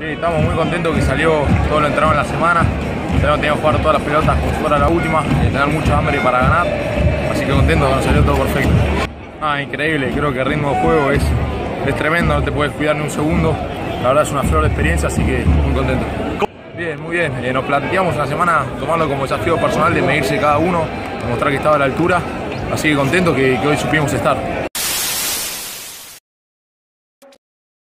Sí, estamos muy contentos que salió todo lo entrenado en la semana. Tenemos que jugar todas las pelotas como si fuera la última, y tener mucha hambre para ganar. Así que contento que nos salió todo perfecto. Ah, increíble, creo que el ritmo de juego es, es tremendo, no te puedes cuidar ni un segundo. La verdad es una flor de experiencia, así que muy contento. Bien, muy bien. Eh, nos planteamos una semana tomarlo como desafío personal de medirse cada uno, demostrar que estaba a la altura. Así que contento que, que hoy supimos estar.